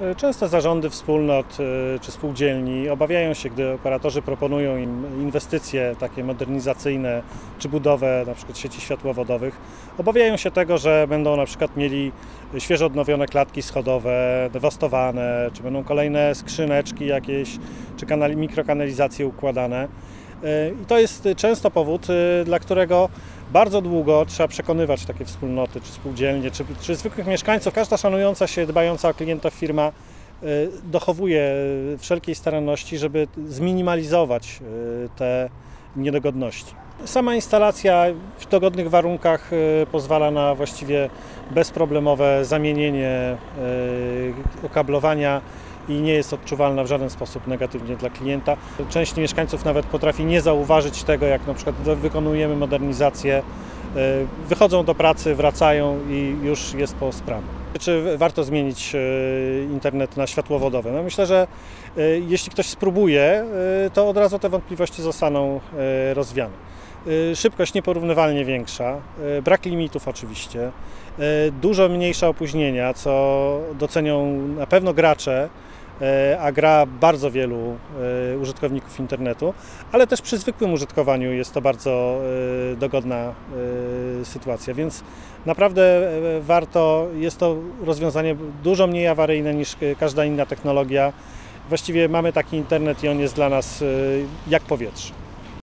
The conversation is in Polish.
E, Często zarządy wspólnot e, czy spółdzielni obawiają się, gdy operatorzy proponują im inwestycje takie modernizacyjne czy budowę przykład sieci światłowodowych, obawiają się tego, że będą przykład mieli świeżo odnowione klatki schodowe, dewastowane, czy będą kolejne skrzyneczki jakieś, czy kanali, mikrokanalizacje układane. E, I to jest często powód, dla którego bardzo długo trzeba przekonywać takie wspólnoty, czy spółdzielnie, czy, czy zwykłych mieszkańców. Każda szanująca się, dbająca o klientów firma e, dochowuje wszelkiej staranności, żeby zminimalizować e, te niedogodności. Sama instalacja w dogodnych warunkach e, pozwala na właściwie bezproblemowe zamienienie okablowania i nie jest odczuwalna w żaden sposób negatywnie dla klienta. Część mieszkańców nawet potrafi nie zauważyć tego, jak na przykład wykonujemy modernizację, e, wychodzą do pracy, wracają i już jest po sprawie. Czy warto zmienić e, internet na światłowodowy? No myślę, że e, jeśli ktoś spróbuje, to od razu te wątpliwości zostaną rozwiane. Szybkość nieporównywalnie większa, brak limitów oczywiście, dużo mniejsze opóźnienia, co docenią na pewno gracze, a gra bardzo wielu e, użytkowników internetu, ale też przy zwykłym użytkowaniu jest to bardzo e, dogodna e, sytuacja, więc naprawdę e, warto, jest to rozwiązanie dużo mniej awaryjne niż e, każda inna technologia. Właściwie mamy taki internet i on jest dla nas e, jak powietrze.